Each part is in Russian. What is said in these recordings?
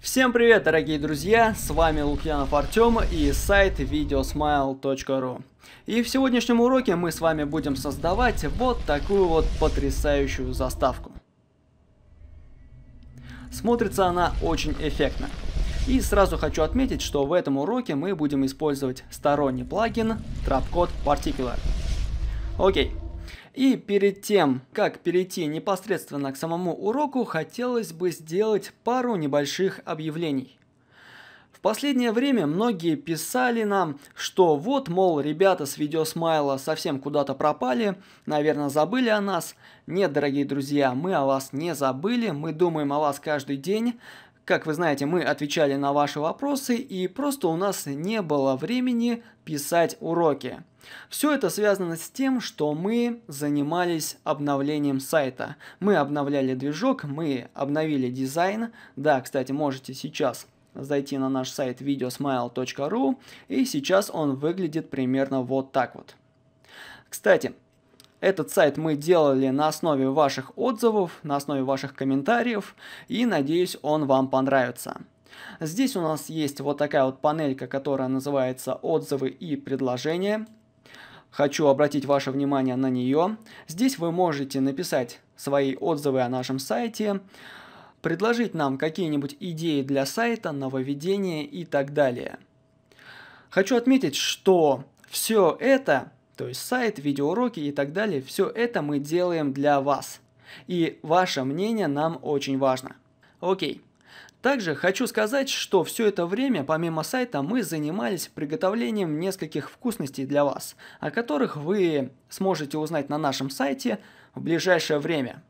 Всем привет, дорогие друзья! С вами Лукьянов Артем и сайт videosmile.ru. И в сегодняшнем уроке мы с вами будем создавать вот такую вот потрясающую заставку. Смотрится она очень эффектно. И сразу хочу отметить, что в этом уроке мы будем использовать сторонний плагин Trapcode Particular. Окей. И перед тем, как перейти непосредственно к самому уроку, хотелось бы сделать пару небольших объявлений. В последнее время многие писали нам, что вот, мол, ребята с видеосмайла совсем куда-то пропали, наверное, забыли о нас. Нет, дорогие друзья, мы о вас не забыли, мы думаем о вас каждый день. Как вы знаете, мы отвечали на ваши вопросы, и просто у нас не было времени писать уроки. Все это связано с тем, что мы занимались обновлением сайта. Мы обновляли движок, мы обновили дизайн. Да, кстати, можете сейчас зайти на наш сайт videosmile.ru, и сейчас он выглядит примерно вот так вот. Кстати, этот сайт мы делали на основе ваших отзывов, на основе ваших комментариев, и надеюсь, он вам понравится. Здесь у нас есть вот такая вот панелька, которая называется «Отзывы и предложения». Хочу обратить ваше внимание на нее. Здесь вы можете написать свои отзывы о нашем сайте, предложить нам какие-нибудь идеи для сайта, нововведения и так далее. Хочу отметить, что все это то есть сайт, видеоуроки и так далее, все это мы делаем для вас. И ваше мнение нам очень важно. Окей. Также хочу сказать, что все это время, помимо сайта, мы занимались приготовлением нескольких вкусностей для вас, о которых вы сможете узнать на нашем сайте в ближайшее время.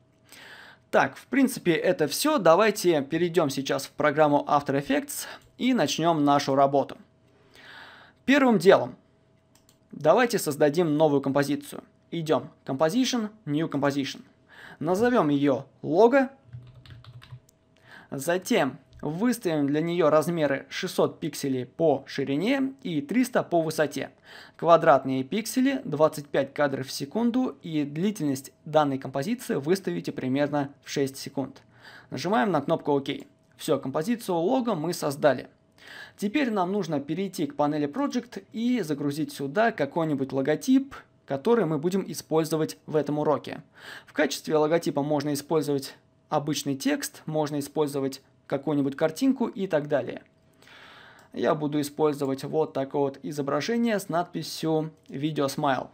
Так, в принципе, это все. Давайте перейдем сейчас в программу After Effects и начнем нашу работу. Первым делом Давайте создадим новую композицию. Идем. Composition, New Composition. Назовем ее лого. Затем выставим для нее размеры 600 пикселей по ширине и 300 по высоте. Квадратные пиксели 25 кадров в секунду и длительность данной композиции выставите примерно в 6 секунд. Нажимаем на кнопку ОК. Все, композицию лого мы создали. Теперь нам нужно перейти к панели Project и загрузить сюда какой-нибудь логотип, который мы будем использовать в этом уроке. В качестве логотипа можно использовать обычный текст, можно использовать какую-нибудь картинку и так далее. Я буду использовать вот такое вот изображение с надписью "Video Smile".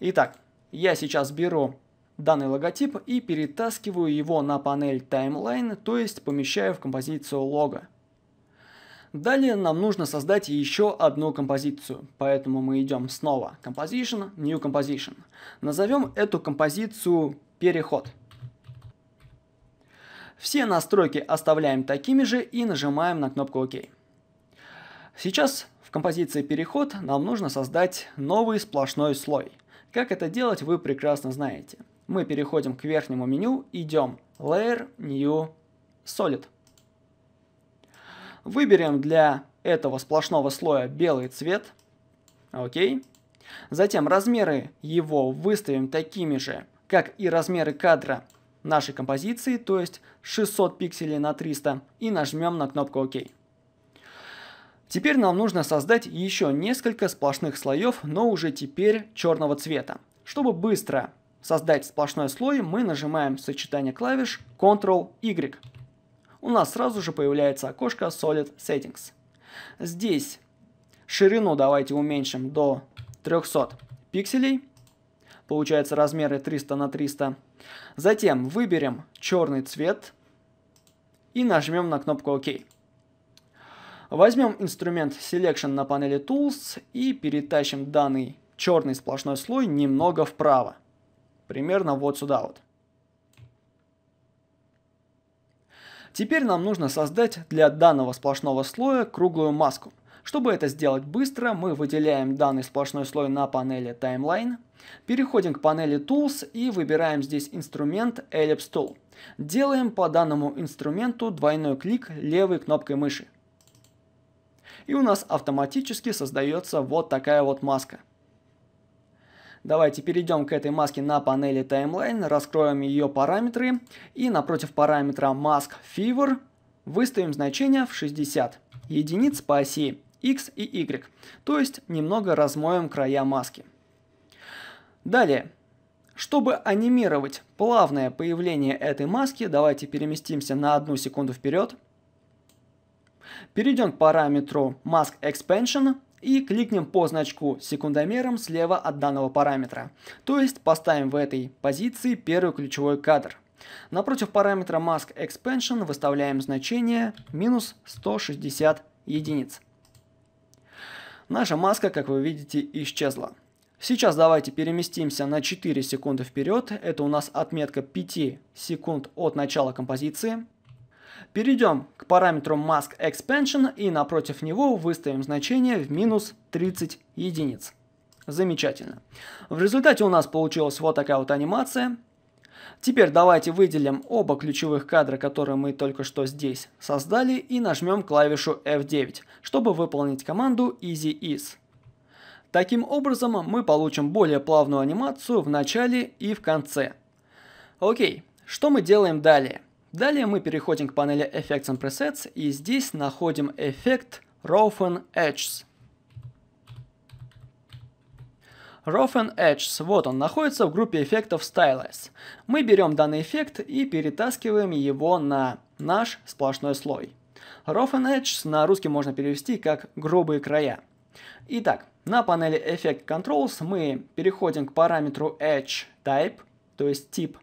Итак, я сейчас беру данный логотип и перетаскиваю его на панель Timeline, то есть помещаю в композицию лого. Далее нам нужно создать еще одну композицию, поэтому мы идем снова Composition, New Composition. Назовем эту композицию Переход. Все настройки оставляем такими же и нажимаем на кнопку ОК. Сейчас в композиции Переход нам нужно создать новый сплошной слой. Как это делать, вы прекрасно знаете. Мы переходим к верхнему меню, идем Layer, New, Solid. Выберем для этого сплошного слоя белый цвет. Окей. Затем размеры его выставим такими же, как и размеры кадра нашей композиции, то есть 600 пикселей на 300, и нажмем на кнопку ОК. Теперь нам нужно создать еще несколько сплошных слоев, но уже теперь черного цвета. Чтобы быстро создать сплошной слой, мы нажимаем сочетание клавиш Ctrl-Y у нас сразу же появляется окошко Solid Settings. Здесь ширину давайте уменьшим до 300 пикселей. Получается размеры 300 на 300. Затем выберем черный цвет и нажмем на кнопку ОК. Возьмем инструмент Selection на панели Tools и перетащим данный черный сплошной слой немного вправо. Примерно вот сюда вот. Теперь нам нужно создать для данного сплошного слоя круглую маску. Чтобы это сделать быстро, мы выделяем данный сплошной слой на панели Timeline, переходим к панели Tools и выбираем здесь инструмент Ellipse Tool. Делаем по данному инструменту двойной клик левой кнопкой мыши. И у нас автоматически создается вот такая вот маска. Давайте перейдем к этой маске на панели Timeline, раскроем ее параметры и напротив параметра Mask Fever выставим значение в 60 единиц по оси X и Y, то есть немного размоем края маски. Далее, чтобы анимировать плавное появление этой маски, давайте переместимся на одну секунду вперед. Перейдем к параметру Mask Expansion и кликнем по значку секундомером слева от данного параметра. То есть поставим в этой позиции первый ключевой кадр. Напротив параметра Mask Expansion выставляем значение минус 160 единиц. Наша маска, как вы видите, исчезла. Сейчас давайте переместимся на 4 секунды вперед. Это у нас отметка 5 секунд от начала композиции. Перейдем к параметру Mask Expansion и напротив него выставим значение в минус 30 единиц. Замечательно. В результате у нас получилась вот такая вот анимация. Теперь давайте выделим оба ключевых кадра, которые мы только что здесь создали, и нажмем клавишу F9, чтобы выполнить команду Easy Ease. Таким образом, мы получим более плавную анимацию в начале и в конце. Окей, что мы делаем далее? Далее мы переходим к панели Effects and Presets и здесь находим эффект Roughen Edges. Roughen Edges, вот он, находится в группе эффектов Stylize. Мы берем данный эффект и перетаскиваем его на наш сплошной слой. Roughen Edges на русский можно перевести как грубые края. Итак, на панели Effect Controls мы переходим к параметру Edge Type, то есть тип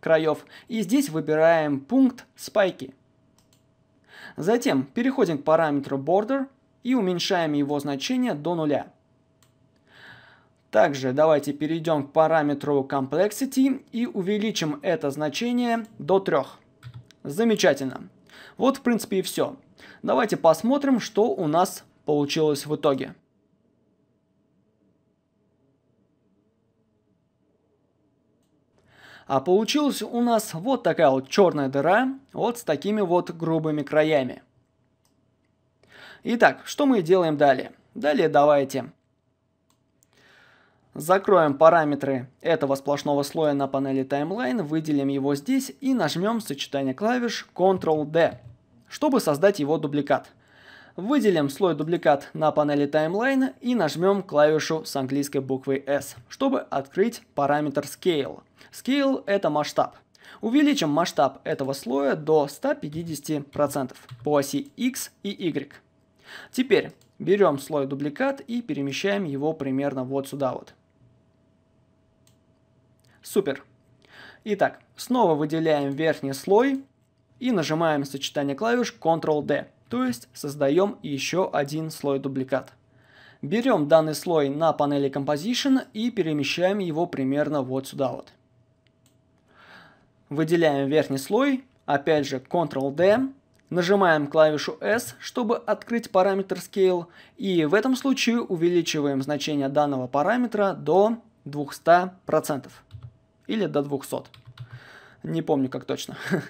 краев. И здесь выбираем пункт спайки. Затем переходим к параметру border и уменьшаем его значение до нуля. Также давайте перейдем к параметру complexity и увеличим это значение до 3. Замечательно. Вот в принципе и все. Давайте посмотрим, что у нас получилось в итоге. А получилась у нас вот такая вот черная дыра, вот с такими вот грубыми краями. Итак, что мы делаем далее? Далее давайте закроем параметры этого сплошного слоя на панели Timeline, выделим его здесь и нажмем сочетание клавиш Ctrl-D, чтобы создать его дубликат. Выделим слой дубликат на панели Timeline и нажмем клавишу с английской буквой S, чтобы открыть параметр Scale. Scale – это масштаб. Увеличим масштаб этого слоя до 150% по оси X и Y. Теперь берем слой дубликат и перемещаем его примерно вот сюда вот. Супер. Итак, снова выделяем верхний слой и нажимаем сочетание клавиш Ctrl-D. То есть создаем еще один слой дубликат. Берем данный слой на панели Composition и перемещаем его примерно вот сюда вот. Выделяем верхний слой, опять же Ctrl-D, нажимаем клавишу S, чтобы открыть параметр Scale, и в этом случае увеличиваем значение данного параметра до 200% или до 200. Не помню как точно.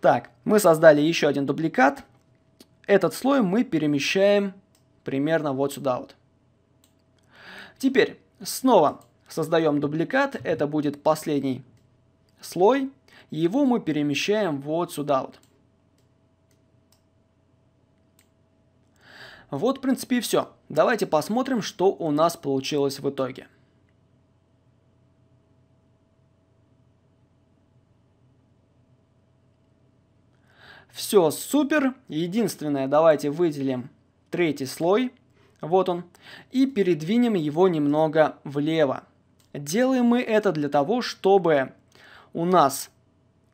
Так, мы создали еще один дубликат, этот слой мы перемещаем примерно вот сюда вот. Теперь снова создаем дубликат, это будет последний слой, его мы перемещаем вот сюда вот. Вот, в принципе, и все. Давайте посмотрим, что у нас получилось в итоге. Все супер. Единственное, давайте выделим третий слой. Вот он. И передвинем его немного влево. Делаем мы это для того, чтобы у нас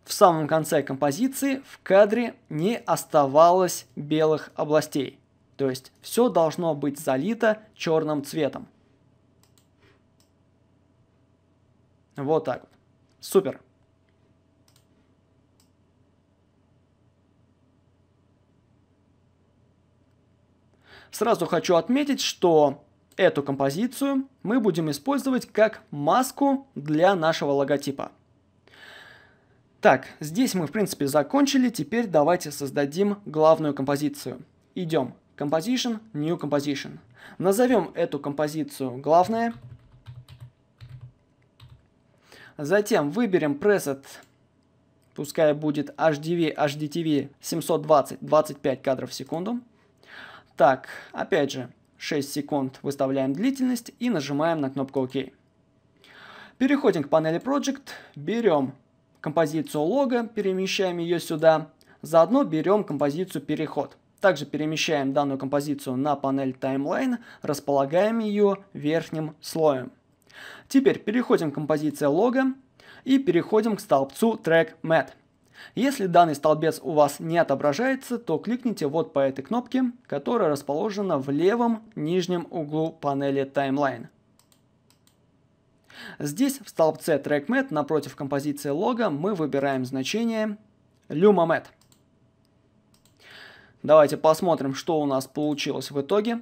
в самом конце композиции в кадре не оставалось белых областей. То есть все должно быть залито черным цветом. Вот так вот. Супер. Сразу хочу отметить, что эту композицию мы будем использовать как маску для нашего логотипа. Так, здесь мы в принципе закончили, теперь давайте создадим главную композицию. Идем. Composition, New Composition. Назовем эту композицию главная. Затем выберем preset, пускай будет HDV, HDTV 720, 25 кадров в секунду. Так, опять же, 6 секунд выставляем длительность и нажимаем на кнопку ОК. Переходим к панели Project, берем композицию лого, перемещаем ее сюда, заодно берем композицию переход. Также перемещаем данную композицию на панель Timeline, располагаем ее верхним слоем. Теперь переходим к композиции лого и переходим к столбцу Track Mat. Если данный столбец у вас не отображается, то кликните вот по этой кнопке, которая расположена в левом нижнем углу панели Timeline. Здесь в столбце TrackMat напротив композиции лога мы выбираем значение LumaMat. Давайте посмотрим, что у нас получилось в итоге.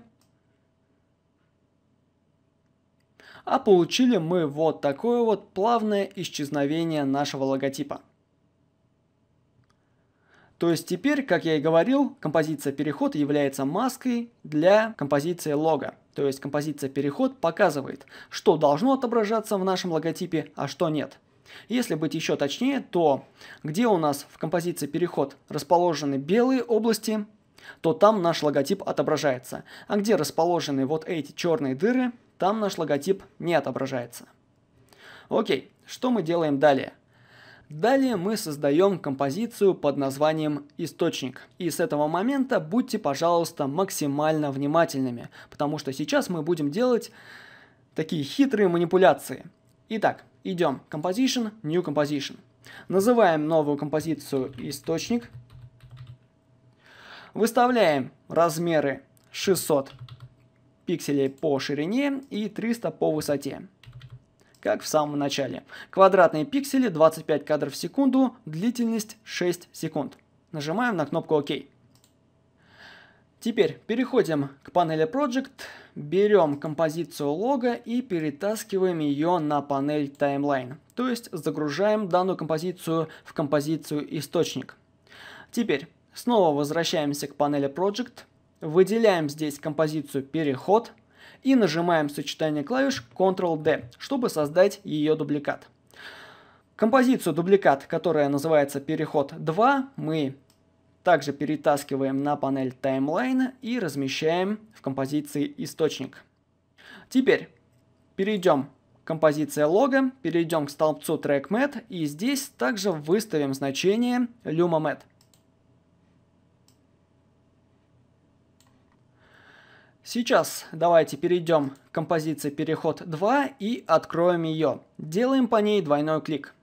А получили мы вот такое вот плавное исчезновение нашего логотипа. То есть теперь, как я и говорил, композиция переход является маской для композиции лога. То есть композиция переход показывает, что должно отображаться в нашем логотипе, а что нет. Если быть еще точнее, то где у нас в композиции переход расположены белые области, то там наш логотип отображается. А где расположены вот эти черные дыры, там наш логотип не отображается. Окей, что мы делаем далее? Далее мы создаем композицию под названием «Источник». И с этого момента будьте, пожалуйста, максимально внимательными, потому что сейчас мы будем делать такие хитрые манипуляции. Итак, идем Composition, New Composition. Называем новую композицию «Источник». Выставляем размеры 600 пикселей по ширине и 300 по высоте как в самом начале. Квадратные пиксели 25 кадров в секунду, длительность 6 секунд. Нажимаем на кнопку ОК. Теперь переходим к панели Project, берем композицию лога и перетаскиваем ее на панель Timeline. То есть загружаем данную композицию в композицию источник. Теперь снова возвращаемся к панели Project, выделяем здесь композицию переход, и нажимаем сочетание клавиш Ctrl-D, чтобы создать ее дубликат. Композицию дубликат, которая называется переход 2, мы также перетаскиваем на панель Timeline и размещаем в композиции источник. Теперь перейдем к композиции лога, перейдем к столбцу TrackMat и здесь также выставим значение LumaMat. Сейчас давайте перейдем к композиции переход 2 и откроем ее. Делаем по ней двойной клик.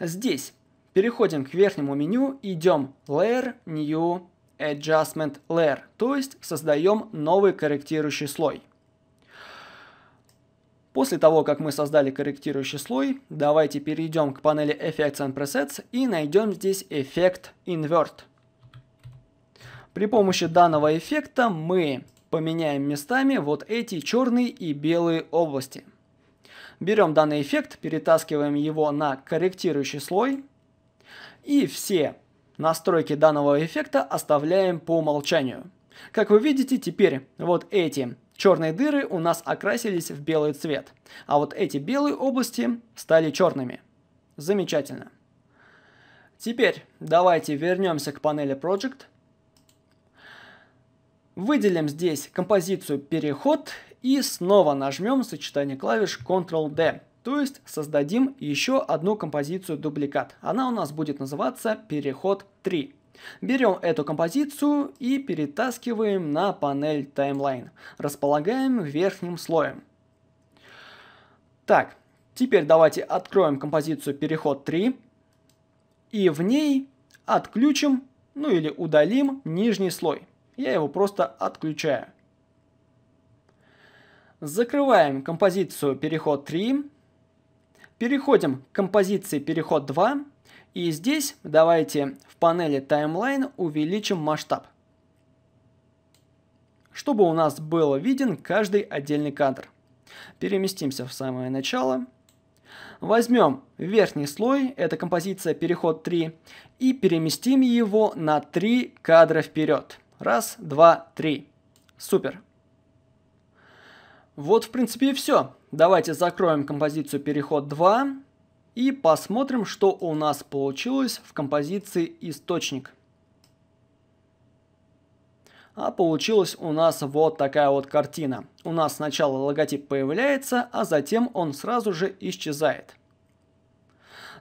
Здесь переходим к верхнему меню, идем Layer, New, Adjustment Layer, то есть создаем новый корректирующий слой. После того, как мы создали корректирующий слой, давайте перейдем к панели Effects and Presets и найдем здесь эффект Invert – при помощи данного эффекта мы поменяем местами вот эти черные и белые области. Берем данный эффект, перетаскиваем его на корректирующий слой. И все настройки данного эффекта оставляем по умолчанию. Как вы видите, теперь вот эти черные дыры у нас окрасились в белый цвет. А вот эти белые области стали черными. Замечательно. Теперь давайте вернемся к панели Project. Выделим здесь композицию «Переход» и снова нажмем сочетание клавиш Ctrl-D. То есть создадим еще одну композицию дубликат. Она у нас будет называться «Переход 3». Берем эту композицию и перетаскиваем на панель Timeline. Располагаем верхним слоем. Так, теперь давайте откроем композицию «Переход 3». И в ней отключим, ну или удалим нижний слой я его просто отключаю. Закрываем композицию переход 3. Переходим к композиции переход 2. И здесь давайте в панели Timeline увеличим масштаб. Чтобы у нас был виден каждый отдельный кадр. Переместимся в самое начало. Возьмем верхний слой, это композиция переход 3, и переместим его на 3 кадра вперед. Раз, два, три. Супер. Вот, в принципе, и все. давайте закроем композицию переход 2 и посмотрим, что у нас получилось в композиции источник. А получилась у нас вот такая вот картина. У нас сначала логотип появляется, а затем он сразу же исчезает.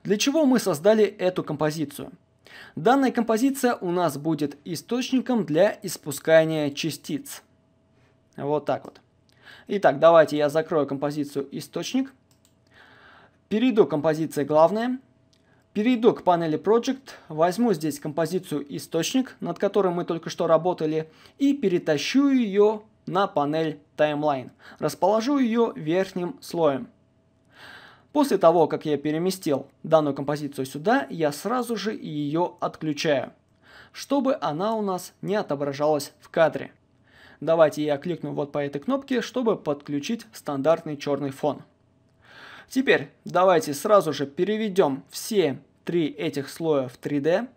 Для чего мы создали эту композицию? Данная композиция у нас будет источником для испускания частиц. Вот так вот. Итак, давайте я закрою композицию источник. Перейду к композиции главная. Перейду к панели Project, возьму здесь композицию источник, над которой мы только что работали, и перетащу ее на панель Timeline. Расположу ее верхним слоем. После того, как я переместил данную композицию сюда, я сразу же ее отключаю, чтобы она у нас не отображалась в кадре. Давайте я кликну вот по этой кнопке, чтобы подключить стандартный черный фон. Теперь давайте сразу же переведем все три этих слоя в 3D.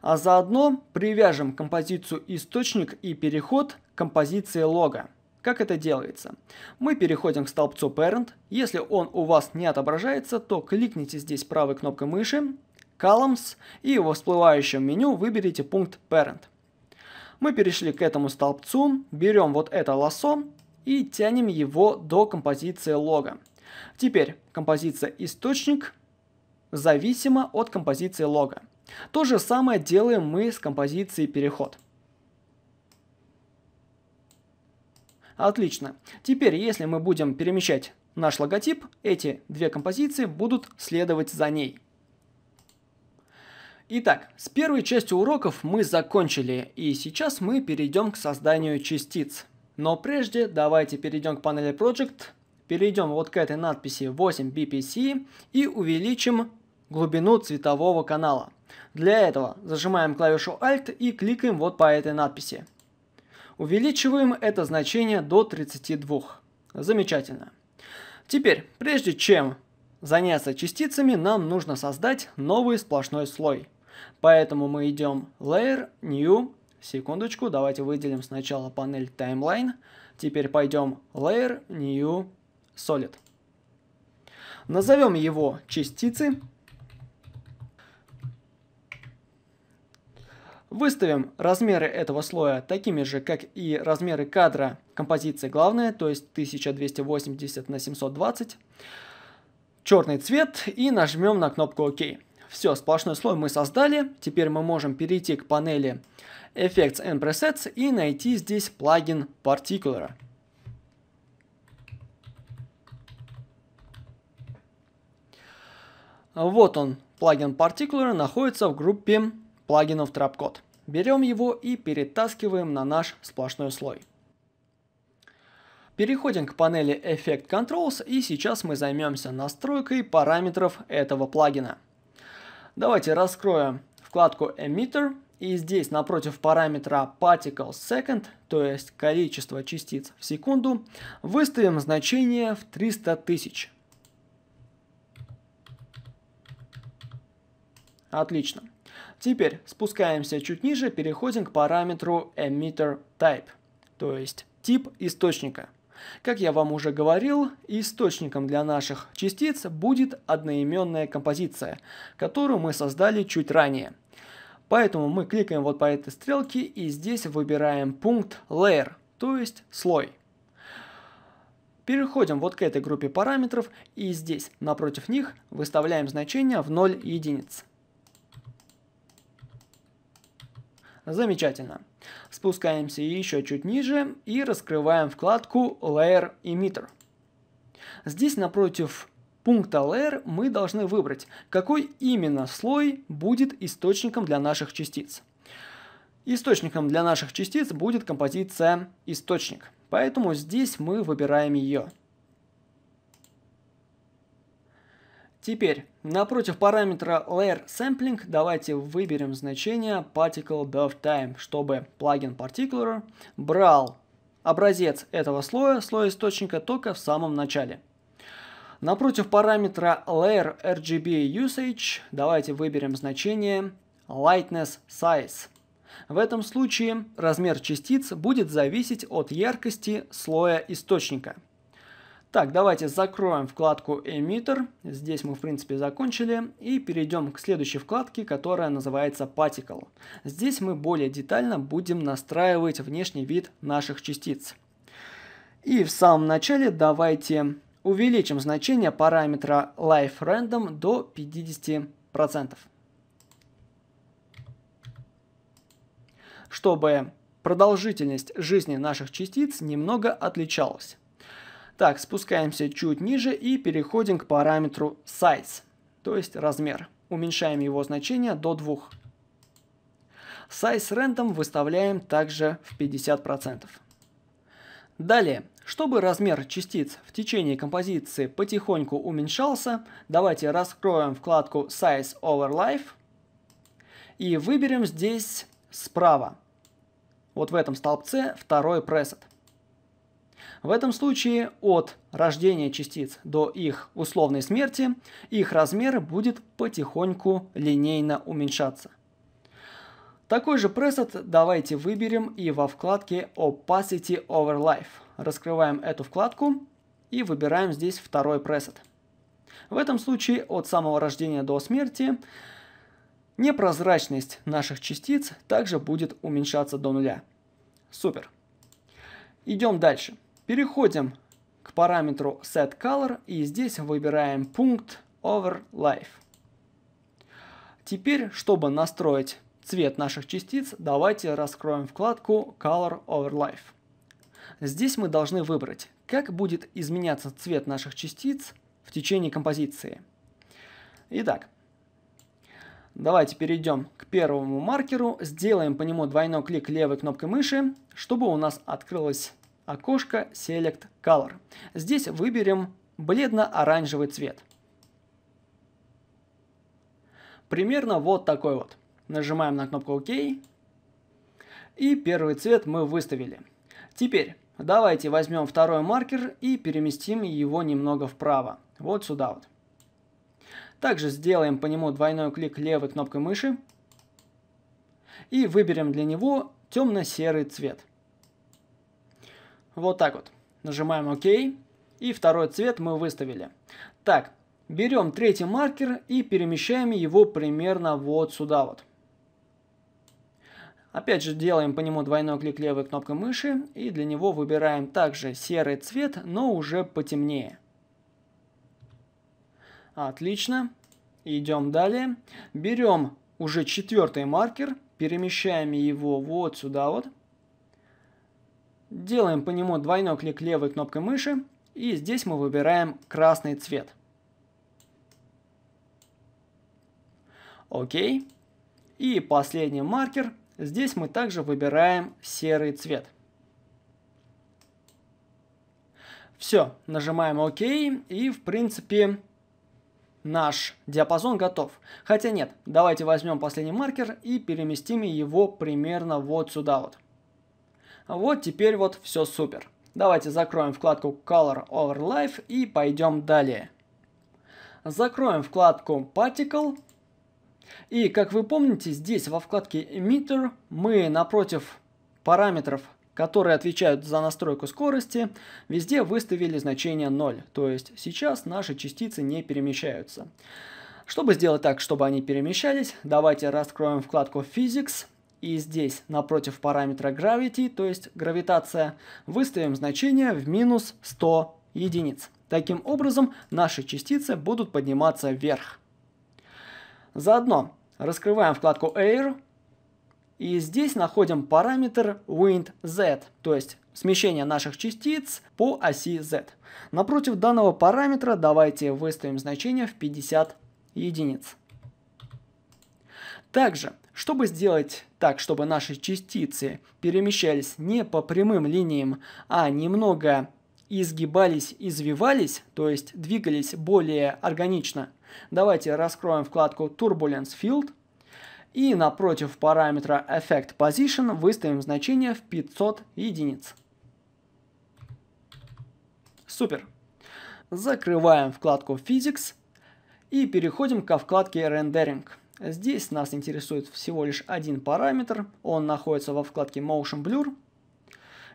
А заодно привяжем композицию источник и переход к композиции лога. Как это делается? Мы переходим к столбцу Parent. Если он у вас не отображается, то кликните здесь правой кнопкой мыши, Columns, и в всплывающем меню выберите пункт Parent. Мы перешли к этому столбцу, берем вот это лассо и тянем его до композиции лога. Теперь композиция источник зависима от композиции лога. То же самое делаем мы с композицией переход. Отлично. Теперь, если мы будем перемещать наш логотип, эти две композиции будут следовать за ней. Итак, с первой частью уроков мы закончили, и сейчас мы перейдем к созданию частиц. Но прежде давайте перейдем к панели Project, перейдем вот к этой надписи 8 BPC и увеличим глубину цветового канала. Для этого зажимаем клавишу Alt и кликаем вот по этой надписи. Увеличиваем это значение до 32. Замечательно. Теперь, прежде чем заняться частицами, нам нужно создать новый сплошной слой. Поэтому мы идем Layer, New, секундочку, давайте выделим сначала панель Timeline. Теперь пойдем Layer, New, Solid. Назовем его частицы Выставим размеры этого слоя такими же, как и размеры кадра композиции главная, то есть 1280 на 720. Черный цвет и нажмем на кнопку ОК. Все, сплошной слой мы создали. Теперь мы можем перейти к панели Effects and Presets и найти здесь плагин Particular. Вот он, плагин Particular находится в группе плагинов Trapcode. Берем его и перетаскиваем на наш сплошной слой. Переходим к панели Effect Controls и сейчас мы займемся настройкой параметров этого плагина. Давайте раскроем вкладку Emitter и здесь напротив параметра Particles Second, то есть количество частиц в секунду, выставим значение в 300 тысяч. Отлично. Теперь спускаемся чуть ниже, переходим к параметру emitter type, то есть тип источника. Как я вам уже говорил, источником для наших частиц будет одноименная композиция, которую мы создали чуть ранее. Поэтому мы кликаем вот по этой стрелке и здесь выбираем пункт Layer, то есть слой. Переходим вот к этой группе параметров и здесь напротив них выставляем значение в 0 единиц. Замечательно. Спускаемся еще чуть ниже и раскрываем вкладку Layer Emitter. Здесь напротив пункта Layer мы должны выбрать, какой именно слой будет источником для наших частиц. Источником для наших частиц будет композиция источник, поэтому здесь мы выбираем ее. Теперь, напротив параметра Layer Sampling давайте выберем значение Particle Dove Time, чтобы плагин Particular брал образец этого слоя, слоя источника, только в самом начале. Напротив параметра Layer RGB Usage давайте выберем значение Lightness Size. В этом случае размер частиц будет зависеть от яркости слоя источника. Так, давайте закроем вкладку Emitter. Здесь мы, в принципе, закончили. И перейдем к следующей вкладке, которая называется Particle. Здесь мы более детально будем настраивать внешний вид наших частиц. И в самом начале давайте увеличим значение параметра LifeRandom до 50%. Чтобы продолжительность жизни наших частиц немного отличалась. Так, спускаемся чуть ниже и переходим к параметру size, то есть размер. Уменьшаем его значение до 2. Size random выставляем также в 50%. Далее, чтобы размер частиц в течение композиции потихоньку уменьшался, давайте раскроем вкладку Size over Life и выберем здесь справа, вот в этом столбце, второй пресет. В этом случае от рождения частиц до их условной смерти их размер будет потихоньку линейно уменьшаться. Такой же пресет давайте выберем и во вкладке Opacity over Life. Раскрываем эту вкладку и выбираем здесь второй пресет. В этом случае от самого рождения до смерти непрозрачность наших частиц также будет уменьшаться до нуля. Супер. Идем дальше. Переходим к параметру setColor и здесь выбираем пункт overLife. Теперь, чтобы настроить цвет наших частиц, давайте раскроем вкладку Color overLife. Здесь мы должны выбрать, как будет изменяться цвет наших частиц в течение композиции. Итак, давайте перейдем к первому маркеру, сделаем по нему двойной клик левой кнопкой мыши, чтобы у нас открылось окошко Select Color. Здесь выберем бледно-оранжевый цвет. Примерно вот такой вот. Нажимаем на кнопку ОК. И первый цвет мы выставили. Теперь давайте возьмем второй маркер и переместим его немного вправо. Вот сюда вот. Также сделаем по нему двойной клик левой кнопкой мыши. И выберем для него темно-серый цвет. Вот так вот. Нажимаем ОК. И второй цвет мы выставили. Так, берем третий маркер и перемещаем его примерно вот сюда вот. Опять же делаем по нему двойной клик левой кнопкой мыши и для него выбираем также серый цвет, но уже потемнее. Отлично. Идем далее. Берем уже четвертый маркер, перемещаем его вот сюда вот. Делаем по нему двойной клик левой кнопкой мыши. И здесь мы выбираем красный цвет. Окей. И последний маркер Здесь мы также выбираем серый цвет. Все, нажимаем ОК и в принципе наш диапазон готов. Хотя нет, давайте возьмем последний маркер и переместим его примерно вот сюда вот. Вот теперь вот все супер. Давайте закроем вкладку Color Over Life и пойдем далее. Закроем вкладку Particle и как вы помните, здесь во вкладке Emitter мы напротив параметров, которые отвечают за настройку скорости, везде выставили значение 0. То есть сейчас наши частицы не перемещаются. Чтобы сделать так, чтобы они перемещались, давайте раскроем вкладку Physics. И здесь напротив параметра Gravity, то есть гравитация, выставим значение в минус 100 единиц. Таким образом, наши частицы будут подниматься вверх. Заодно раскрываем вкладку Air и здесь находим параметр WindZ, то есть смещение наших частиц по оси Z. Напротив данного параметра давайте выставим значение в 50 единиц. Также, чтобы сделать так, чтобы наши частицы перемещались не по прямым линиям, а немного изгибались, извивались, то есть двигались более органично, давайте раскроем вкладку Turbulence Field и напротив параметра Effect Position выставим значение в 500 единиц. Супер. Закрываем вкладку Physics и переходим ко вкладке Rendering. Здесь нас интересует всего лишь один параметр, он находится во вкладке Motion Blur.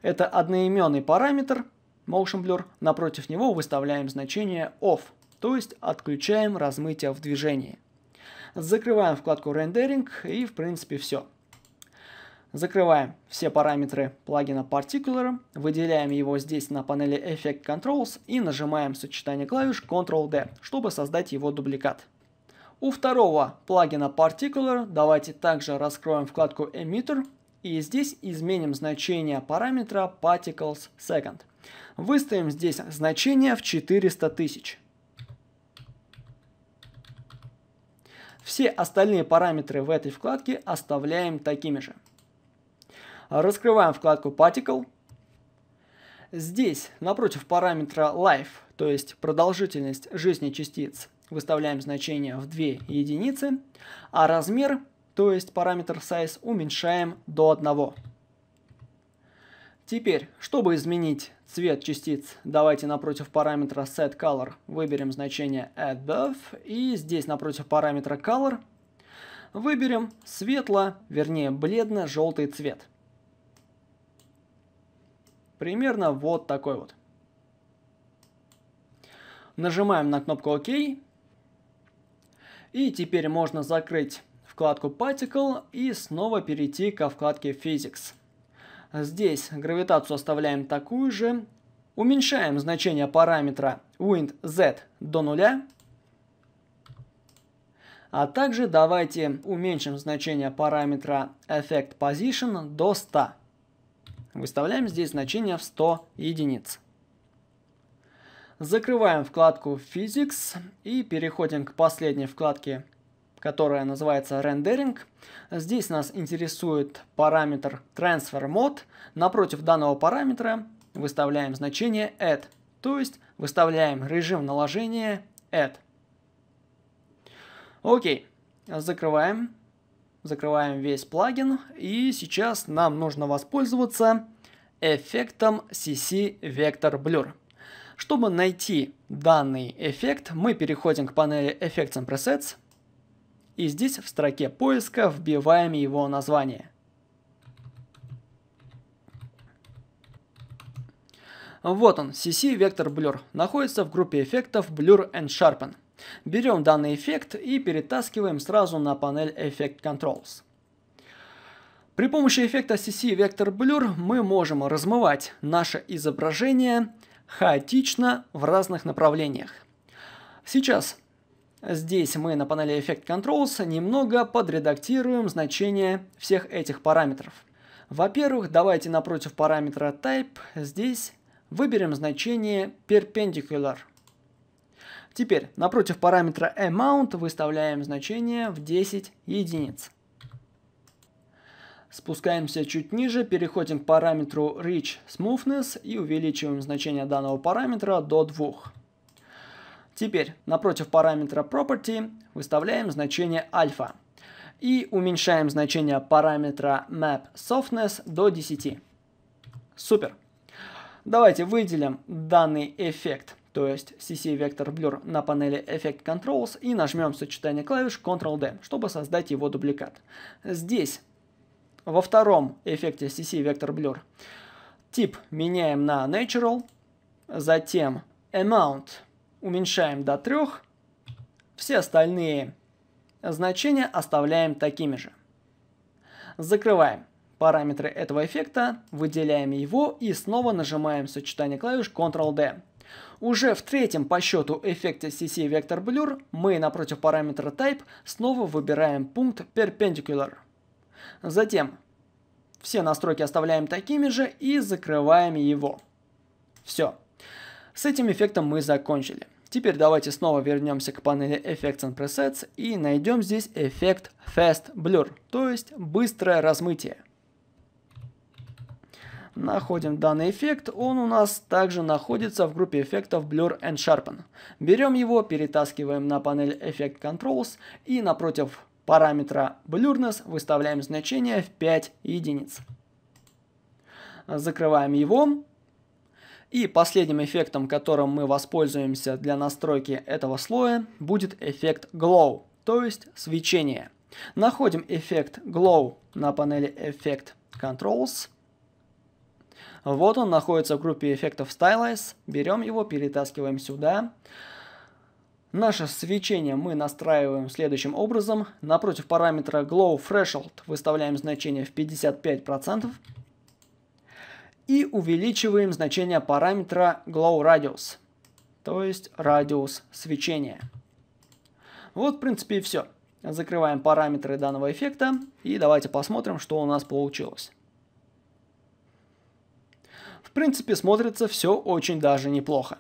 Это одноименный параметр, Motion Blur, напротив него выставляем значение Off, то есть отключаем размытие в движении. Закрываем вкладку Rendering и в принципе все. Закрываем все параметры плагина Particular, выделяем его здесь на панели Effect Controls и нажимаем сочетание клавиш Ctrl-D, чтобы создать его дубликат. У второго плагина Particular давайте также раскроем вкладку Emitter и здесь изменим значение параметра Particles Second. Выставим здесь значение в 400 тысяч. Все остальные параметры в этой вкладке оставляем такими же. Раскрываем вкладку Particle. Здесь напротив параметра Life, то есть продолжительность жизни частиц, выставляем значение в 2 единицы, а размер, то есть параметр Size, уменьшаем до 1. Теперь, чтобы изменить цвет частиц, давайте напротив параметра setColor выберем значение above и здесь напротив параметра color выберем светло, вернее бледно-желтый цвет. Примерно вот такой вот. Нажимаем на кнопку ОК. И теперь можно закрыть вкладку Particle и снова перейти ко вкладке Physics. Здесь гравитацию оставляем такую же. Уменьшаем значение параметра WindZ до нуля. А также давайте уменьшим значение параметра Effect Position до 100. Выставляем здесь значение в 100 единиц. Закрываем вкладку Physics и переходим к последней вкладке, которая называется Rendering. Здесь нас интересует параметр Transfer Mode. Напротив данного параметра выставляем значение Add, то есть выставляем режим наложения Add. Окей, закрываем закрываем весь плагин, и сейчас нам нужно воспользоваться эффектом CC Vector Blur. Чтобы найти данный эффект, мы переходим к панели Effects and Presets, и здесь в строке поиска вбиваем его название. Вот он, CC Vector Blur, находится в группе эффектов Blur and Sharpen. Берем данный эффект и перетаскиваем сразу на панель Effect Controls. При помощи эффекта CC Vector Blur мы можем размывать наше изображение хаотично в разных направлениях. Сейчас здесь мы на панели Effect Controls немного подредактируем значения всех этих параметров. Во-первых, давайте напротив параметра Type здесь выберем значение Perpendicular – Теперь напротив параметра amount выставляем значение в 10 единиц. Спускаемся чуть ниже, переходим к параметру Reach Smoothness и увеличиваем значение данного параметра до 2. Теперь напротив параметра Property выставляем значение альфа и уменьшаем значение параметра Map Softness до 10. Супер. Давайте выделим данный эффект то есть CC Vector Blur на панели Effect Controls и нажмем сочетание клавиш Ctrl-D, чтобы создать его дубликат. Здесь, во втором эффекте CC Vector Blur, тип меняем на Natural, затем Amount уменьшаем до 3, все остальные значения оставляем такими же. Закрываем параметры этого эффекта, выделяем его и снова нажимаем сочетание клавиш Ctrl-D. Уже в третьем по счету эффекте CC Vector Blur мы напротив параметра Type снова выбираем пункт Perpendicular. Затем все настройки оставляем такими же и закрываем его. Все. С этим эффектом мы закончили. Теперь давайте снова вернемся к панели Effects and Presets и найдем здесь эффект Fast Blur, то есть быстрое размытие находим данный эффект, он у нас также находится в группе эффектов Blur and Sharpen. Берем его, перетаскиваем на панель Effect Controls и напротив параметра Blurriness выставляем значение в 5 единиц. Закрываем его. И последним эффектом, которым мы воспользуемся для настройки этого слоя, будет эффект Glow, то есть свечение. Находим эффект Glow на панели Effect Controls Вот он находится в группе эффектов Stylize. Берем его, перетаскиваем сюда. Наше свечение мы настраиваем следующим образом. Напротив параметра Glow Threshold выставляем значение в 55%. И увеличиваем значение параметра Glow Radius, то есть радиус свечения. Вот, в принципе, и все. Закрываем параметры данного эффекта и давайте посмотрим, что у нас получилось. В принципе, смотрится все очень даже неплохо.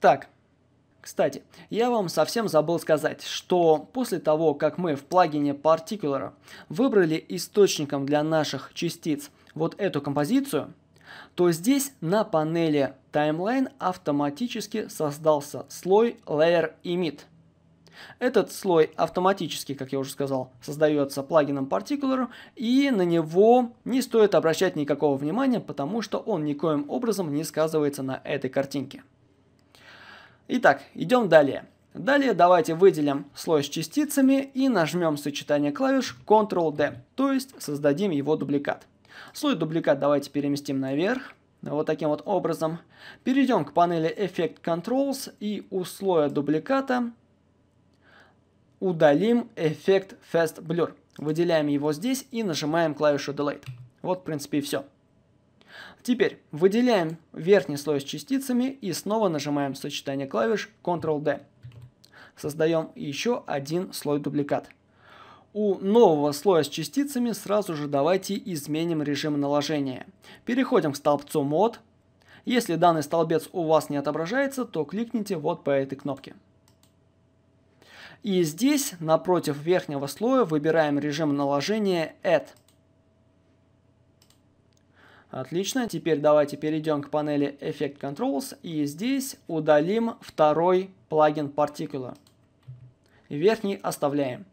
Так, кстати, я вам совсем забыл сказать, что после того, как мы в плагине Particular выбрали источником для наших частиц вот эту композицию, то здесь на панели Timeline автоматически создался слой Layer Emit. Этот слой автоматически, как я уже сказал, создается плагином Particular, и на него не стоит обращать никакого внимания, потому что он никоим образом не сказывается на этой картинке. Итак, идем далее. Далее давайте выделим слой с частицами и нажмем сочетание клавиш Ctrl-D, то есть создадим его дубликат. Слой дубликат давайте переместим наверх, вот таким вот образом. Перейдем к панели Effect Controls и у слоя дубликата удалим эффект Fast Blur. Выделяем его здесь и нажимаем клавишу Delete. Вот в принципе и все. Теперь выделяем верхний слой с частицами и снова нажимаем сочетание клавиш Ctrl-D. Создаем еще один слой дубликат. У нового слоя с частицами сразу же давайте изменим режим наложения. Переходим к столбцу мод. Если данный столбец у вас не отображается, то кликните вот по этой кнопке. И здесь, напротив верхнего слоя, выбираем режим наложения Add. Отлично, теперь давайте перейдем к панели Effect Controls и здесь удалим второй плагин Particular. Верхний оставляем.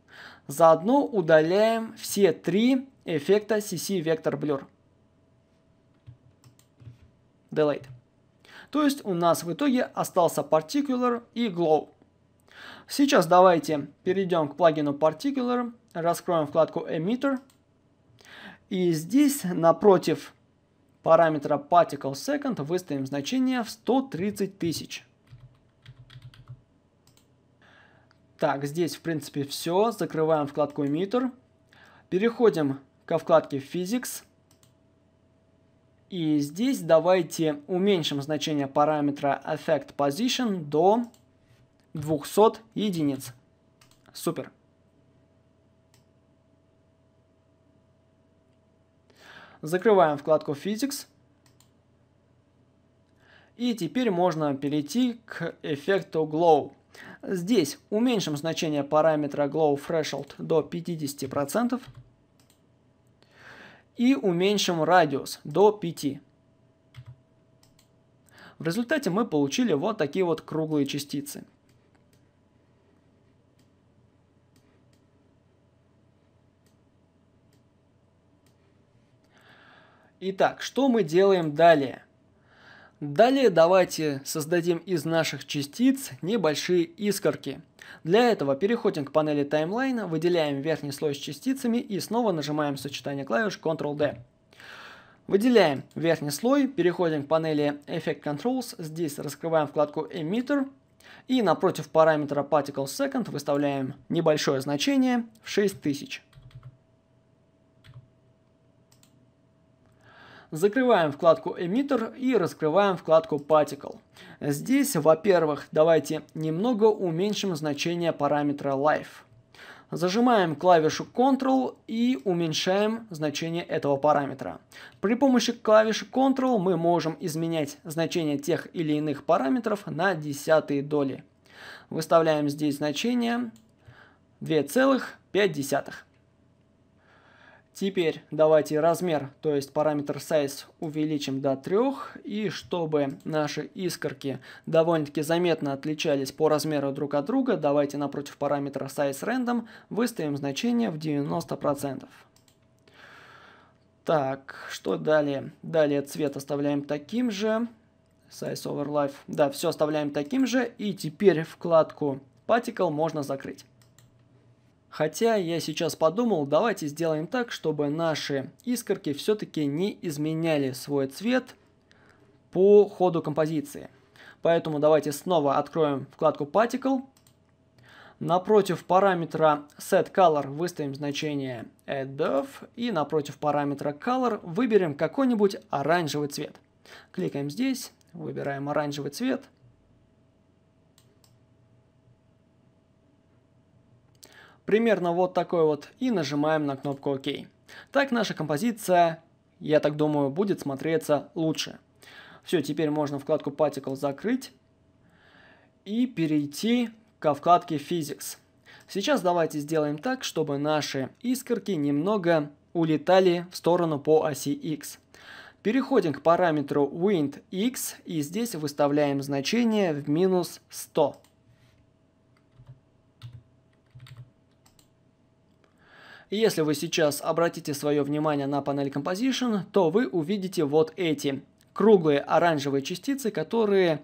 Заодно удаляем все три эффекта CC Vector Blur. Delete. То есть у нас в итоге остался Particular и Glow. Сейчас давайте перейдем к плагину Particular, раскроем вкладку Emitter. И здесь напротив параметра particle second выставим значение в 130 тысяч. Так, здесь в принципе все. Закрываем вкладку Emitter. Переходим ко вкладке Physics. И здесь давайте уменьшим значение параметра Effect Position до 200 единиц. Супер. Закрываем вкладку Physics. И теперь можно перейти к эффекту Glow. Здесь уменьшим значение параметра Glow Threshold до 50% и уменьшим радиус до 5. В результате мы получили вот такие вот круглые частицы. Итак, что мы делаем далее? Далее давайте создадим из наших частиц небольшие искорки. Для этого переходим к панели Timeline, выделяем верхний слой с частицами и снова нажимаем сочетание клавиш Ctrl-D. Выделяем верхний слой, переходим к панели Effect Controls, здесь раскрываем вкладку Emitter и напротив параметра Particle Second выставляем небольшое значение в 6000. Закрываем вкладку Emitter и раскрываем вкладку Particle. Здесь, во-первых, давайте немного уменьшим значение параметра Life. Зажимаем клавишу Ctrl и уменьшаем значение этого параметра. При помощи клавиши Ctrl мы можем изменять значение тех или иных параметров на десятые доли. Выставляем здесь значение 2,5. Теперь давайте размер, то есть параметр size увеличим до 3. И чтобы наши искорки довольно-таки заметно отличались по размеру друг от друга, давайте напротив параметра size random выставим значение в 90%. Так, что далее? Далее цвет оставляем таким же. Size over life. Да, все оставляем таким же. И теперь вкладку Particle можно закрыть. Хотя я сейчас подумал, давайте сделаем так, чтобы наши искорки все-таки не изменяли свой цвет по ходу композиции. Поэтому давайте снова откроем вкладку Particle. Напротив параметра setColor выставим значение addDof и напротив параметра color выберем какой-нибудь оранжевый цвет. Кликаем здесь, выбираем оранжевый цвет. Примерно вот такой вот и нажимаем на кнопку ОК. Так наша композиция, я так думаю, будет смотреться лучше. Все, теперь можно вкладку Particle закрыть и перейти ко вкладке Physics. Сейчас давайте сделаем так, чтобы наши искорки немного улетали в сторону по оси X. Переходим к параметру WindX и здесь выставляем значение в минус 100. Если вы сейчас обратите свое внимание на панель Composition, то вы увидите вот эти круглые оранжевые частицы, которые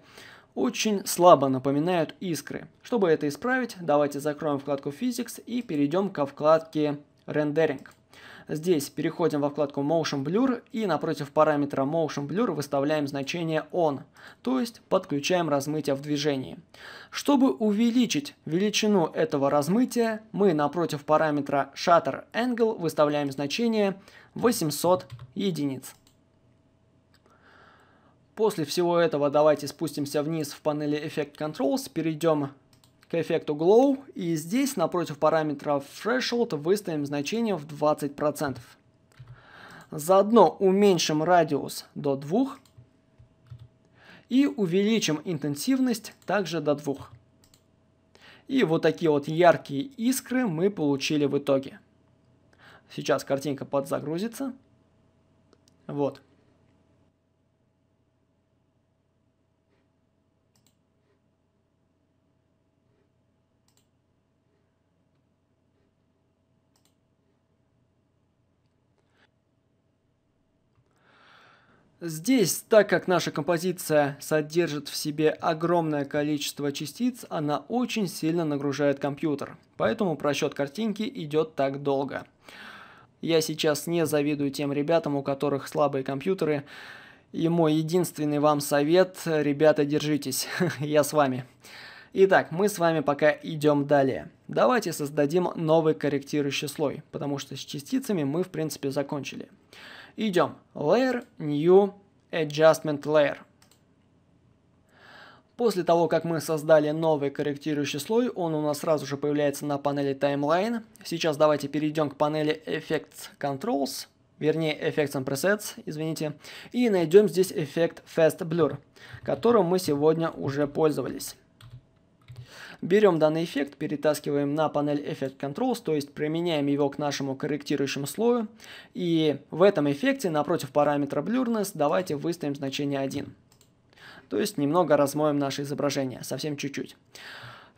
очень слабо напоминают искры. Чтобы это исправить, давайте закроем вкладку Physics и перейдем ко вкладке Rendering. Здесь переходим во вкладку Motion Blur и напротив параметра Motion Blur выставляем значение On, то есть подключаем размытие в движении. Чтобы увеличить величину этого размытия, мы напротив параметра Shutter Angle выставляем значение 800 единиц. После всего этого давайте спустимся вниз в панели Effect Controls, перейдем к эффекту Glow. И здесь напротив параметра Threshold выставим значение в 20%. Заодно уменьшим радиус до 2 и увеличим интенсивность также до 2. И вот такие вот яркие искры мы получили в итоге. Сейчас картинка подзагрузится. Вот. Здесь, так как наша композиция содержит в себе огромное количество частиц, она очень сильно нагружает компьютер, поэтому просчет картинки идет так долго. Я сейчас не завидую тем ребятам, у которых слабые компьютеры, и мой единственный вам совет, ребята, держитесь, я с вами. Итак, мы с вами пока идем далее. Давайте создадим новый корректирующий слой, потому что с частицами мы в принципе закончили. Идем. Layer, New, Adjustment Layer. После того, как мы создали новый корректирующий слой, он у нас сразу же появляется на панели Timeline. Сейчас давайте перейдем к панели Effects Controls, вернее Effects and Presets, извините, и найдем здесь эффект Fast Blur, которым мы сегодня уже пользовались. Берем данный эффект, перетаскиваем на панель Effect Controls, то есть применяем его к нашему корректирующему слою. И в этом эффекте напротив параметра Blurriness давайте выставим значение 1. То есть немного размоем наше изображение, совсем чуть-чуть.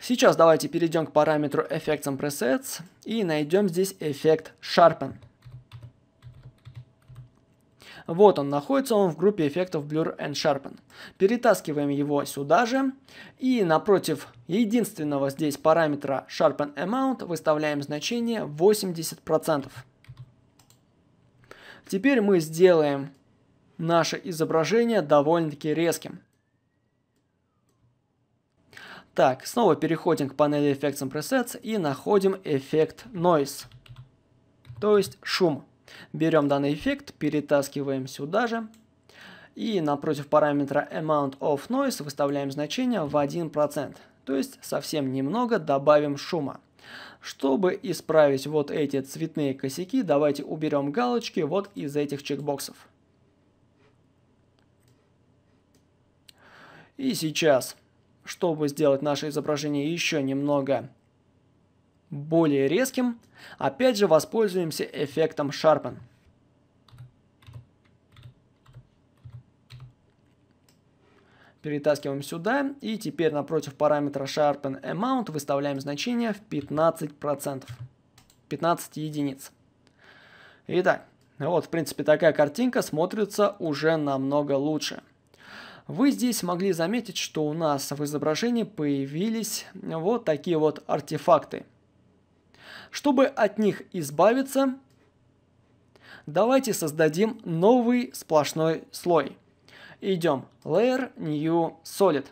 Сейчас давайте перейдем к параметру Effects and Presets и найдем здесь эффект Sharpen. Вот он находится, он в группе эффектов Blur and Sharpen. Перетаскиваем его сюда же. И напротив единственного здесь параметра Sharpen Amount выставляем значение 80%. Теперь мы сделаем наше изображение довольно-таки резким. Так, снова переходим к панели Effects and Presets и находим эффект Noise, то есть шум. Берем данный эффект, перетаскиваем сюда же. И напротив параметра Amount of Noise выставляем значение в 1%. То есть совсем немного добавим шума. Чтобы исправить вот эти цветные косяки, давайте уберем галочки вот из этих чекбоксов. И сейчас, чтобы сделать наше изображение еще немного более резким, опять же воспользуемся эффектом Sharpen. Перетаскиваем сюда и теперь напротив параметра Sharpen Amount выставляем значение в 15%. 15 единиц. Итак, вот в принципе такая картинка смотрится уже намного лучше. Вы здесь могли заметить, что у нас в изображении появились вот такие вот артефакты – Чтобы от них избавиться, давайте создадим новый сплошной слой. Идем Layer, New, Solid.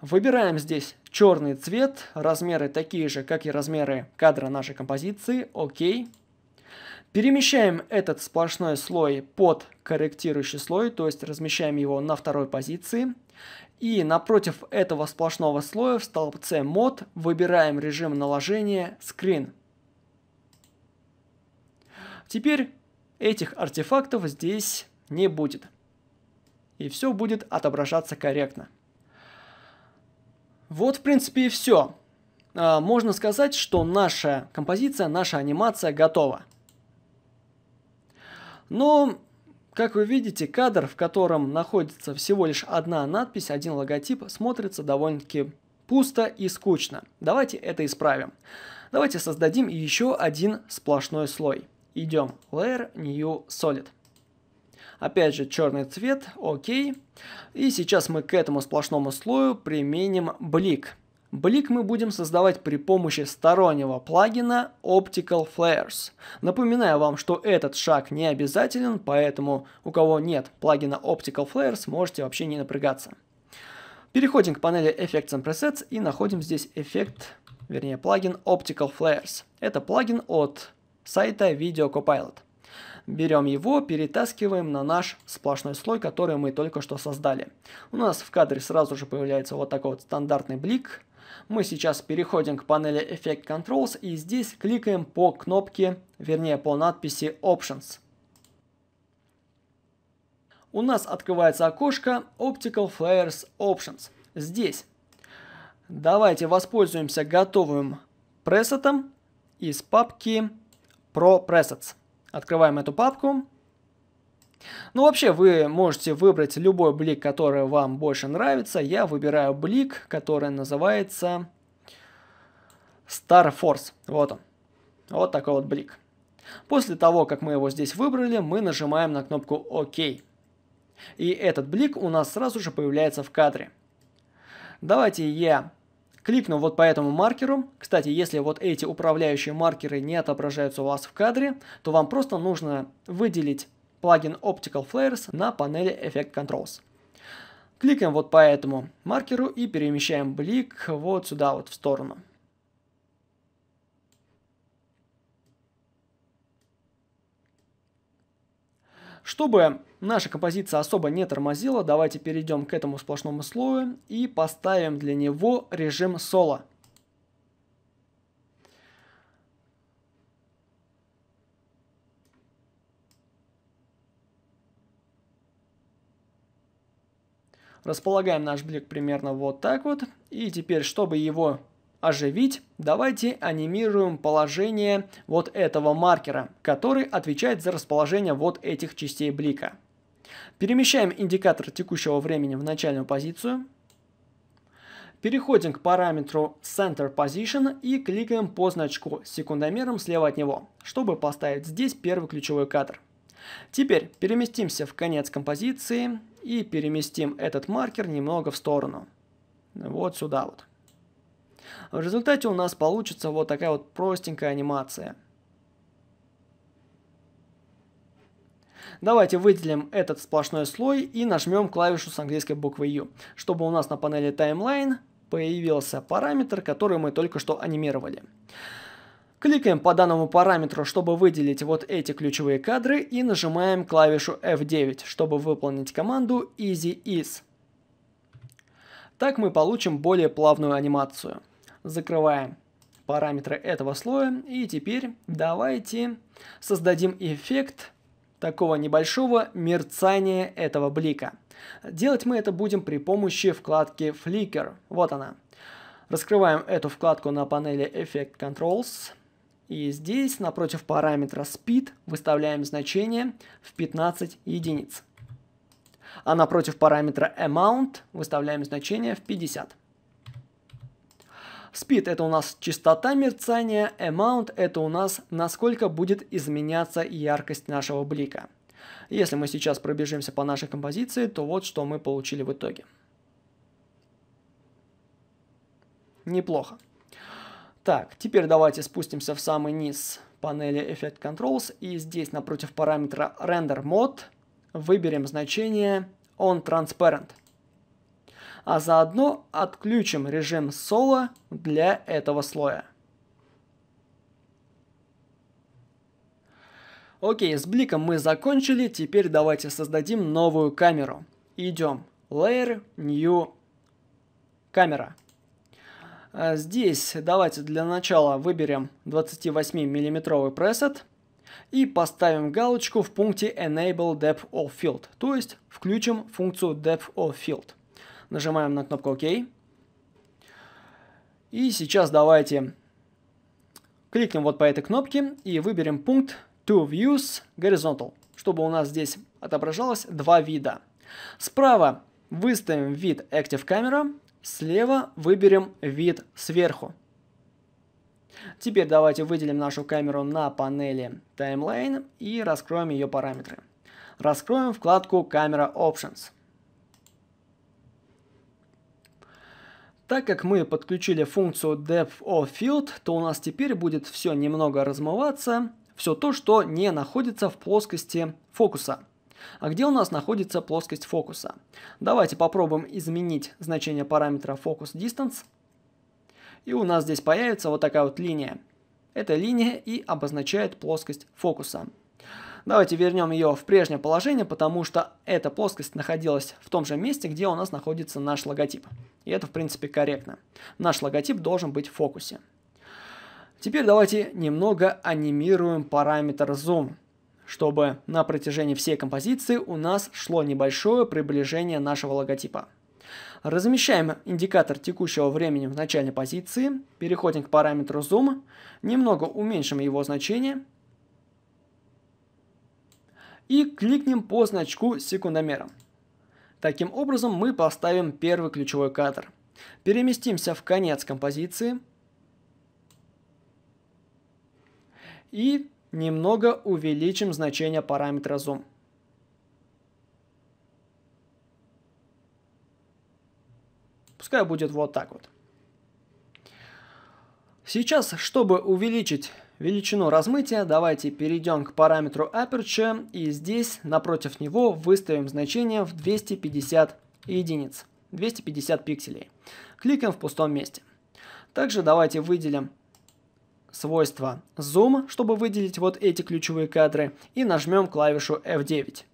Выбираем здесь черный цвет, размеры такие же, как и размеры кадра нашей композиции, ОК. Перемещаем этот сплошной слой под корректирующий слой, то есть размещаем его на второй позиции. И напротив этого сплошного слоя в столбце мод выбираем режим наложения Screen. Теперь этих артефактов здесь не будет. И все будет отображаться корректно. Вот, в принципе, и все. А, можно сказать, что наша композиция, наша анимация готова. Но, как вы видите, кадр, в котором находится всего лишь одна надпись, один логотип, смотрится довольно-таки пусто и скучно. Давайте это исправим. Давайте создадим еще один сплошной слой. Идем Layer, New, Solid. Опять же, черный цвет, окей. И сейчас мы к этому сплошному слою применим блик. Блик мы будем создавать при помощи стороннего плагина Optical Flares. Напоминаю вам, что этот шаг не обязателен, поэтому у кого нет плагина Optical Flares, можете вообще не напрягаться. Переходим к панели Effects and Presets и находим здесь эффект, вернее плагин Optical Flares. Это плагин от сайта Video Copilot. Берем его, перетаскиваем на наш сплошной слой, который мы только что создали. У нас в кадре сразу же появляется вот такой вот стандартный блик, мы сейчас переходим к панели Effect Controls и здесь кликаем по кнопке, вернее по надписи Options. У нас открывается окошко Optical Flares Options. Здесь давайте воспользуемся готовым пресетом из папки Pro Presets. Открываем эту папку. Ну, вообще, вы можете выбрать любой блик, который вам больше нравится. Я выбираю блик, который называется Star Force. Вот он. Вот такой вот блик. После того, как мы его здесь выбрали, мы нажимаем на кнопку ОК. И этот блик у нас сразу же появляется в кадре. Давайте я кликну вот по этому маркеру. Кстати, если вот эти управляющие маркеры не отображаются у вас в кадре, то вам просто нужно выделить плагин Optical Flares на панели Effect Controls. Кликаем вот по этому маркеру и перемещаем блик вот сюда вот в сторону. Чтобы наша композиция особо не тормозила, давайте перейдем к этому сплошному слою и поставим для него режим соло. Располагаем наш блик примерно вот так вот. И теперь, чтобы его оживить, давайте анимируем положение вот этого маркера, который отвечает за расположение вот этих частей блика. Перемещаем индикатор текущего времени в начальную позицию. Переходим к параметру Center Position и кликаем по значку с секундомером слева от него, чтобы поставить здесь первый ключевой кадр. Теперь переместимся в конец композиции и переместим этот маркер немного в сторону. Вот сюда вот. В результате у нас получится вот такая вот простенькая анимация. Давайте выделим этот сплошной слой и нажмем клавишу с английской буквой U, чтобы у нас на панели Timeline появился параметр, который мы только что анимировали. Кликаем по данному параметру, чтобы выделить вот эти ключевые кадры и нажимаем клавишу F9, чтобы выполнить команду Easy Is. Так мы получим более плавную анимацию. Закрываем параметры этого слоя и теперь давайте создадим эффект такого небольшого мерцания этого блика. Делать мы это будем при помощи вкладки Flicker. Вот она. Раскрываем эту вкладку на панели Effect Controls. И здесь напротив параметра speed выставляем значение в 15 единиц. А напротив параметра amount выставляем значение в 50. Speed это у нас частота мерцания, amount это у нас насколько будет изменяться яркость нашего блика. Если мы сейчас пробежимся по нашей композиции, то вот что мы получили в итоге. Неплохо. Так, теперь давайте спустимся в самый низ панели Effect Controls и здесь напротив параметра Render Mode выберем значение On Transparent. А заодно отключим режим Solo для этого слоя. Окей, с бликом мы закончили, теперь давайте создадим новую камеру. Идем. Layer, New, камера. А здесь давайте для начала выберем 28 миллиметровый пресет и поставим галочку в пункте Enable Depth of Field, то есть включим функцию Depth of Field. Нажимаем на кнопку ОК. И сейчас давайте кликнем вот по этой кнопке и выберем пункт To Views Horizontal, чтобы у нас здесь отображалось два вида. Справа выставим вид Active Camera, слева выберем вид сверху. Теперь давайте выделим нашу камеру на панели Timeline и раскроем ее параметры. Раскроем вкладку Camera Options. Так как мы подключили функцию Depth of Field, то у нас теперь будет все немного размываться, все то, что не находится в плоскости фокуса. А где у нас находится плоскость фокуса? Давайте попробуем изменить значение параметра Focus Distance. И у нас здесь появится вот такая вот линия. Эта линия и обозначает плоскость фокуса. Давайте вернем ее в прежнее положение, потому что эта плоскость находилась в том же месте, где у нас находится наш логотип. И это, в принципе, корректно. Наш логотип должен быть в фокусе. Теперь давайте немного анимируем параметр Zoom, чтобы на протяжении всей композиции у нас шло небольшое приближение нашего логотипа. Размещаем индикатор текущего времени в начальной позиции, переходим к параметру Zoom, немного уменьшим его значение и кликнем по значку секундомера. Таким образом мы поставим первый ключевой кадр. Переместимся в конец композиции – и немного увеличим значение параметра zoom. Пускай будет вот так вот. Сейчас, чтобы увеличить величину размытия, давайте перейдем к параметру Aperture и здесь напротив него выставим значение в 250 единиц, 250 пикселей. Кликаем в пустом месте. Также давайте выделим свойство Zoom, чтобы выделить вот эти ключевые кадры, и нажмем клавишу F9.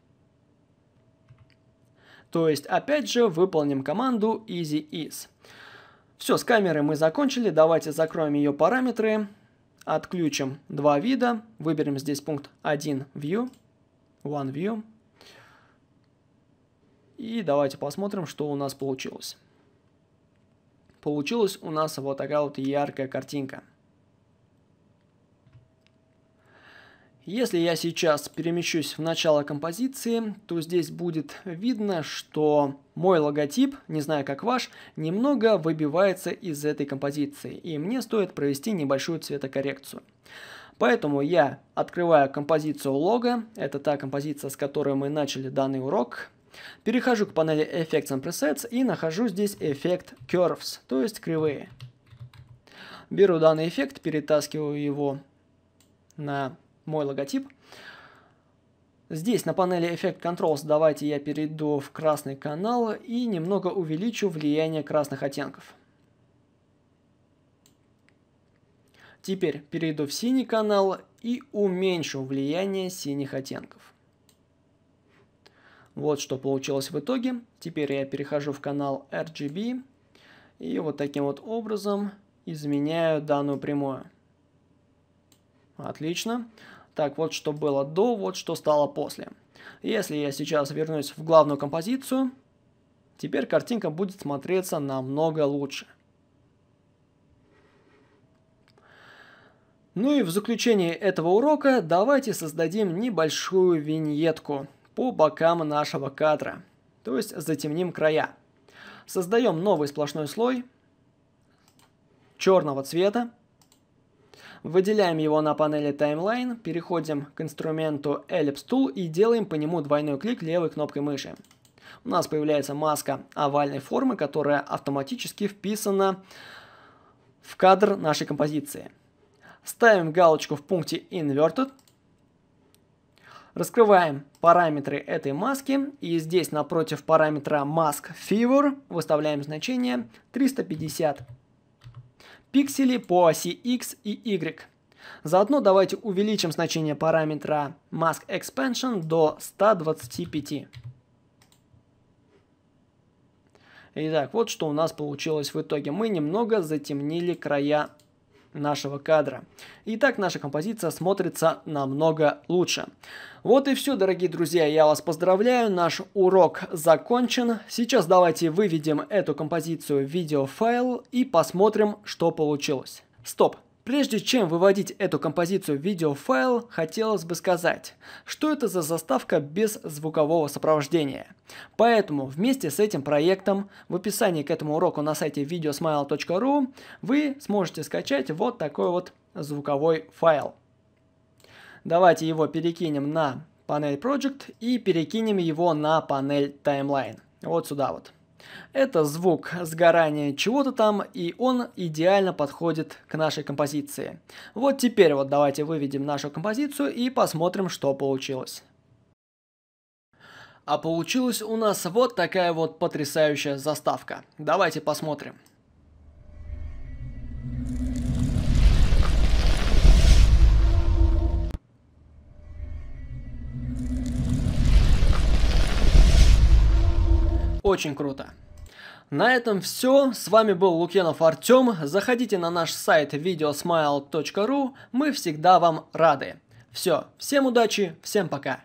То есть, опять же, выполним команду Easy Is. Все, с камерой мы закончили, давайте закроем ее параметры, отключим два вида, выберем здесь пункт 1 View, One View, и давайте посмотрим, что у нас получилось. Получилась у нас вот такая вот яркая картинка. Если я сейчас перемещусь в начало композиции, то здесь будет видно, что мой логотип, не знаю как ваш, немного выбивается из этой композиции, и мне стоит провести небольшую цветокоррекцию. Поэтому я открываю композицию лого, это та композиция, с которой мы начали данный урок, перехожу к панели Effects and Presets и нахожу здесь эффект Curves, то есть кривые. Беру данный эффект, перетаскиваю его на мой логотип. Здесь на панели Effect Controls давайте я перейду в красный канал и немного увеличу влияние красных оттенков. Теперь перейду в синий канал и уменьшу влияние синих оттенков. Вот что получилось в итоге. Теперь я перехожу в канал RGB и вот таким вот образом изменяю данную прямую. Отлично. Так, вот что было до, вот что стало после. Если я сейчас вернусь в главную композицию, теперь картинка будет смотреться намного лучше. Ну и в заключение этого урока давайте создадим небольшую виньетку по бокам нашего кадра, то есть затемним края. Создаем новый сплошной слой черного цвета, Выделяем его на панели Timeline, переходим к инструменту Ellipse Tool и делаем по нему двойной клик левой кнопкой мыши. У нас появляется маска овальной формы, которая автоматически вписана в кадр нашей композиции. Ставим галочку в пункте Inverted. Раскрываем параметры этой маски. И здесь напротив параметра Mask Fever выставляем значение 350 пикселей по оси X и Y. Заодно давайте увеличим значение параметра Mask Expansion до 125. Итак, вот что у нас получилось в итоге. Мы немного затемнили края нашего кадра. Итак, наша композиция смотрится намного лучше. Вот и все, дорогие друзья, я вас поздравляю, наш урок закончен. Сейчас давайте выведем эту композицию в видеофайл и посмотрим, что получилось. Стоп! Прежде чем выводить эту композицию в видеофайл, хотелось бы сказать, что это за заставка без звукового сопровождения. Поэтому вместе с этим проектом в описании к этому уроку на сайте videosmile.ru вы сможете скачать вот такой вот звуковой файл. Давайте его перекинем на панель Project и перекинем его на панель Timeline. Вот сюда вот. Это звук сгорания чего-то там, и он идеально подходит к нашей композиции. Вот теперь вот давайте выведем нашу композицию и посмотрим, что получилось. А получилась у нас вот такая вот потрясающая заставка. Давайте посмотрим. Очень круто. На этом все. С вами был Лукьянов Артем. Заходите на наш сайт videosmile.ru. Мы всегда вам рады. Все. Всем удачи. Всем пока.